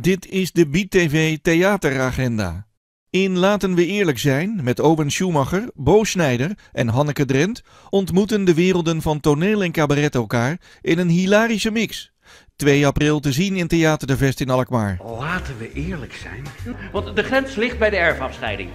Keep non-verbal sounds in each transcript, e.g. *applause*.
Dit is de Beat TV theateragenda. In Laten we eerlijk zijn, met Owen Schumacher, Bo Schneider en Hanneke Drent, ontmoeten de werelden van toneel en cabaret elkaar in een hilarische mix. 2 april te zien in Theater de Vest in Alkmaar. Laten we eerlijk zijn. Want de grens ligt bij de erfafscheiding.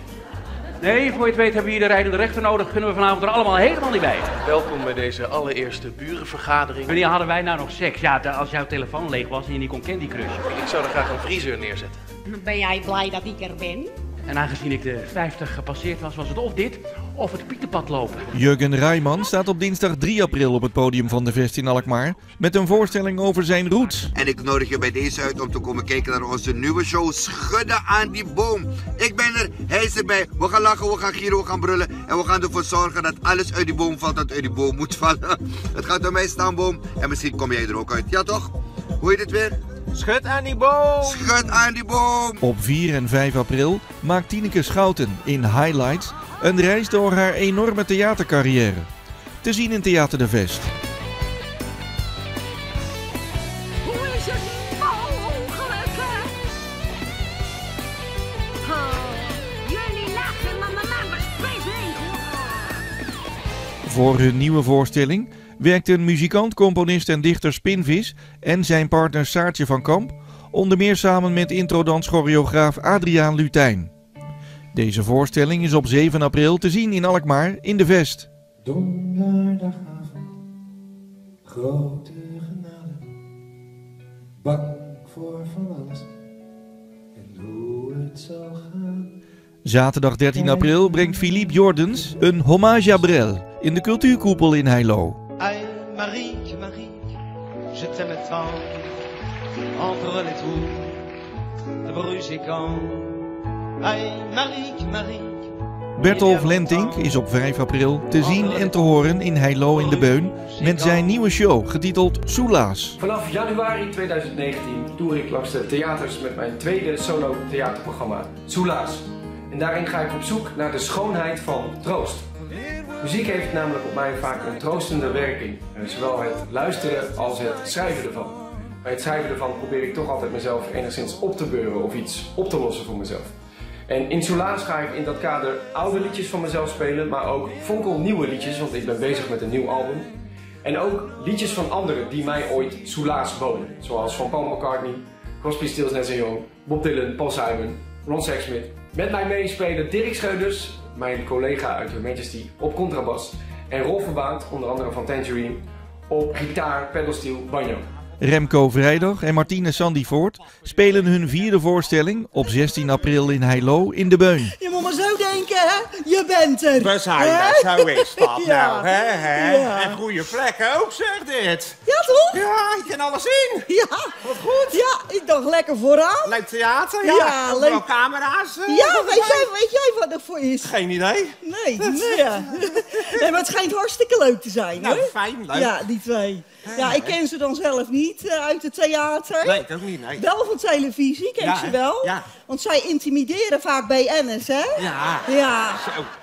Nee, voor je het weet hebben we hier de rijdende rechter nodig. Kunnen we vanavond er allemaal helemaal niet bij. Welkom bij deze allereerste burenvergadering. Wanneer hadden wij nou nog seks? Ja, als jouw telefoon leeg was en je niet kon Candy crushen. Ik zou er graag een vriezer neerzetten. Ben jij blij dat ik er ben? En aangezien ik de 50 gepasseerd was, was het of dit of het pietenpad lopen. Jurgen Rijman staat op dinsdag 3 april op het podium van de Vest in Alkmaar met een voorstelling over zijn roots. En ik nodig je bij deze uit om te komen kijken naar onze nieuwe show Schudden aan die boom. Ik ben er, hij is erbij. We gaan lachen, we gaan gieren, we gaan brullen. En we gaan ervoor zorgen dat alles uit die boom valt dat uit die boom moet vallen. *laughs* Het gaat om mijn stamboom en misschien kom jij er ook uit. Ja toch? Hoe heet het weer? Schud aan die boom! Schud aan die boom! Op 4 en 5 april maakt Tineke Schouten in Highlights een reis door haar enorme theatercarrière. Te zien in Theater de Vest. Hoe is het mogelijk? Oh, jullie lachen, maar mijn man was vreselijk. Voor hun nieuwe voorstelling werkten muzikant, componist en dichter Spinvis en zijn partner Saartje van Kamp onder meer samen met introdanschoreograaf Adriaan Lutijn. Deze voorstelling is op 7 april te zien in Alkmaar in de Vest. Donderdagavond, grote genade, bang voor van alles en hoe het zal gaan. Zaterdag 13 april brengt Philippe Jordens een hommage à Brel in de cultuurkoepel in Heilo. Aïe, Marique, Marique, je t'aime tant. Entre les trous de Bruges et Caen. Aïe, Marique, Marique. Bertolf Lentink is op 5 april te zien en te horen in Heilo in de Beun met zijn nieuwe show getiteld Soelaas. Vanaf januari 2019 toer ik langs de theaters met mijn tweede solo theaterprogramma Soelaas. En daarin ga ik op zoek naar de schoonheid van troost. Muziek heeft namelijk op mij vaak een troostende werking. Zowel het luisteren als het schrijven ervan. Bij het schrijven ervan probeer ik toch altijd mezelf enigszins op te beuren of iets op te lossen voor mezelf. En in Soelaas ga ik in dat kader oude liedjes van mezelf spelen, maar ook fonkelnieuwe liedjes, want ik ben bezig met een nieuw album. En ook liedjes van anderen die mij ooit Soelaas boden. Zoals van Paul McCartney, Crosby, Stills, Nash Young, Bob Dylan, Paul Simon, Ron Sexsmith. Met mij meespelen Dirk Scheuders, mijn collega uit Her Majesty, op contrabas. En Rolf Verbaand, onder andere van Tangerine, op gitaar, pedalsteel, banjo. Remco Vrijdag en Martine Sandyvoort spelen hun vierde voorstelling op 16 april in Heilo in de Beun. Hè? Je bent er. We zijn Hè? er, zo is *laughs* dat Ja. nou, hè, hè? Ja. En goede plekken ook, zeg dit. Ja, toch? Ja, je kan alles zien. Ja. Wat goed. Ja, ik dacht lekker vooraan. Leuk theater, ja. Ja, leuk. camera's. eh, Ja, weet jij, weet jij wat er voor is? Geen idee. Nee, nee. *laughs* nee, maar het schijnt hartstikke leuk te zijn, Nou, hoor. fijn, leuk. Ja, die twee. Ja, ik ken ze dan zelf niet eh, uit het theater. Nee, ik ook niet, nee. Wel van televisie, ken Ja, ik ze hè? wel. Ja. Want zij intimideren vaak BN'ers, hè? Ja. Ja. Zo.